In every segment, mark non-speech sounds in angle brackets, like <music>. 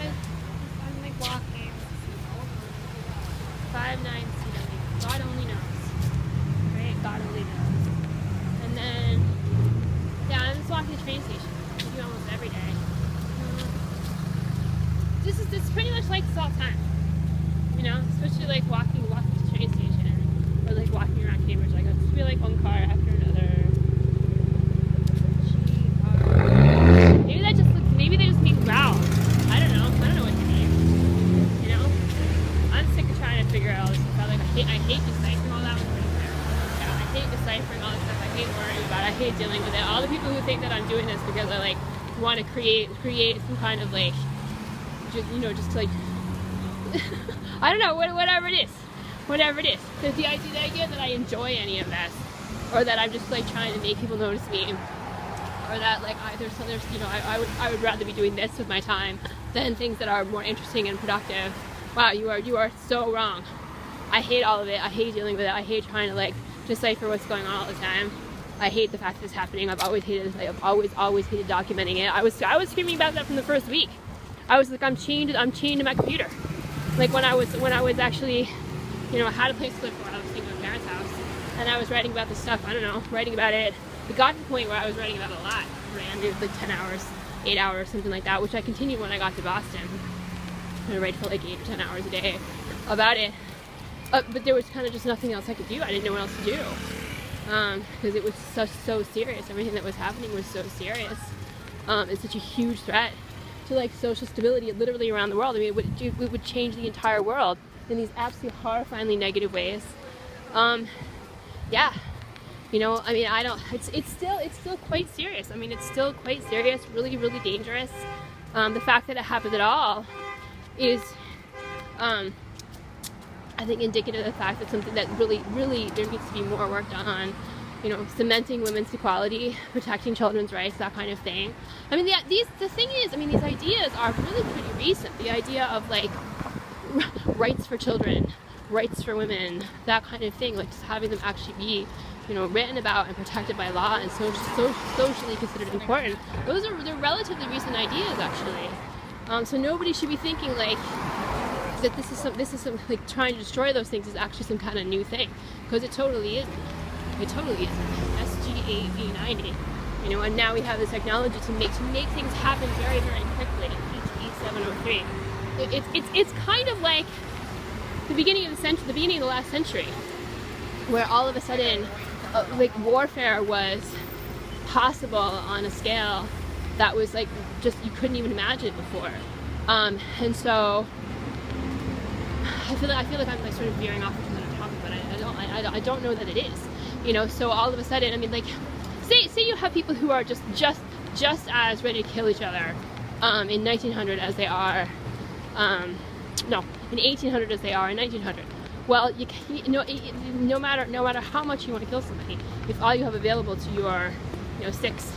I'm like walking. Five nine feet God only knows. Right? God only knows. And then, yeah, I'm just walking to the train station. I do almost every day. Uh, this is this is pretty much like this all time. You know, especially like walking walking to the train station or like walking around Cambridge. Like it's just be like one car after another. Maybe that just looks, maybe they just mean growl. I don't know. I don't know what they mean. You know? I'm sick of trying to figure out all this stuff. Like I hate I hate deciphering all that. was pretty clear. Yeah, I hate all this stuff. I hate worrying about it. I hate dealing with it. All the people who think that I'm doing this because I like want to create create some kind of like just you know, just like <laughs> I don't know, whatever it is. Whatever it is. Idea, the idea that I enjoy any of this, or that I'm just like trying to make people notice me, or that like I, there's, there's you know, I, I, would, I would rather be doing this with my time than things that are more interesting and productive. Wow, you are, you are so wrong. I hate all of it. I hate dealing with it. I hate trying to like decipher what's going on all the time. I hate the fact that it's happening. I've always hated it. I've always, always hated documenting it. I was, I was screaming about that from the first week. I was like, I'm chained, I'm chained to my computer. Like when I was, when I was actually, you know, I had a place to live where I was staying at my parents' house, and I was writing about this stuff. I don't know, writing about it. It got to the point where I was writing about it a lot. Ran it was like 10 hours, 8 hours, something like that, which I continued when I got to Boston. I write for like 8 or 10 hours a day about it. Uh, but there was kind of just nothing else I could do. I didn't know what else to do because um, it was such so serious. Everything that was happening was so serious. Um, it's such a huge threat to like social stability literally around the world. I mean, it would, it would change the entire world in these absolutely horrifyingly negative ways. Um, yeah, you know, I mean, I don't. It's it's still it's still quite serious. I mean, it's still quite serious, really really dangerous. Um, the fact that it happened at all is, um, I think, indicative of the fact that something that really really there needs to be more work done on you know, cementing women's equality, protecting children's rights, that kind of thing. I mean, the, these, the thing is, I mean, these ideas are really pretty recent. The idea of like <laughs> rights for children, rights for women, that kind of thing, like just having them actually be, you know, written about and protected by law and so, so socially considered important. Those are they're relatively recent ideas, actually. Um, so nobody should be thinking like that this is some this is some like trying to destroy those things is actually some kind of new thing because it totally is. It totally is. SGAV90. You know, and now we have the technology to make to make things happen very, very quickly. PT703. It, it, it's it's kind of like the beginning of the century, the beginning of the last century, where all of a sudden, uh, like warfare was possible on a scale that was like just you couldn't even imagine before. Um, and so I feel like I feel like I'm like sort of veering off into another topic, but I, I don't I, I don't know that it is you know? So all of a sudden i mean like say say you have people who are just just just as ready to kill each other um, in 1900 as they are um, no in 1800 as they are in 1900 well you, you know no matter no matter how much you want to kill somebody if all you have available to you are you know six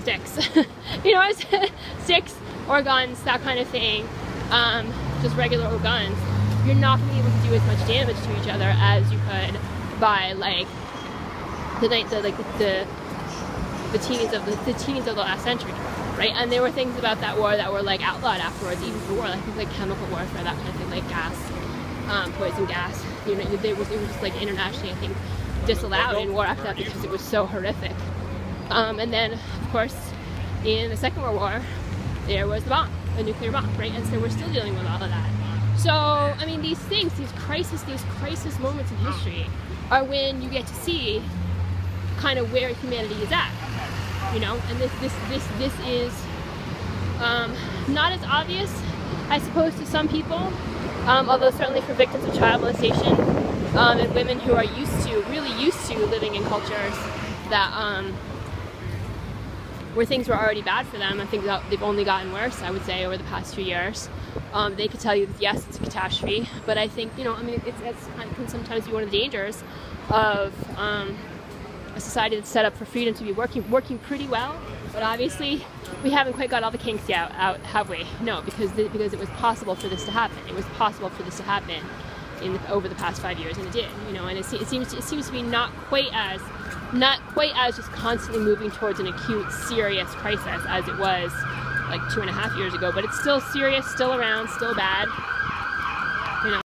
sticks <laughs> you know <laughs> six or guns that kind of thing um, just regular old guns you're not going to be able to do as much damage to each other as you could by like the night the like the the teens of the, the teens of the last century, right? And there were things about that war that were like outlawed afterwards, even for war, like things like chemical warfare, that kind of thing, like gas, um, poison gas. You know, it was it was just like internationally, I think, disallowed in war after that because it was so horrific. Um, and then, of course, in the Second World War, there was the bomb, the nuclear bomb, right? And so we're still dealing with all of that. So, I mean, these things, these crisis, these crisis moments in history, are when you get to see kind of where humanity is at, you know. And this this this this is um, not as obvious, I suppose, to some people, um, although certainly for victims of child molestation um, and women who are used to, really used to living in cultures that um, where things were already bad for them and things that they've only gotten worse, I would say, over the past few years. Um, they could tell you that yes, it's a catastrophe, but I think you know, I mean, it's, it's it can sometimes be one of the dangers of um, a society that's set up for freedom to be working working pretty well. But obviously, we haven't quite got all the kinks out, out have we? No, because the, because it was possible for this to happen. It was possible for this to happen in the, over the past five years, and it did. You know, and it, it seems it seems to be not quite as not quite as just constantly moving towards an acute, serious crisis as it was like two and a half years ago, but it's still serious, still around, still bad.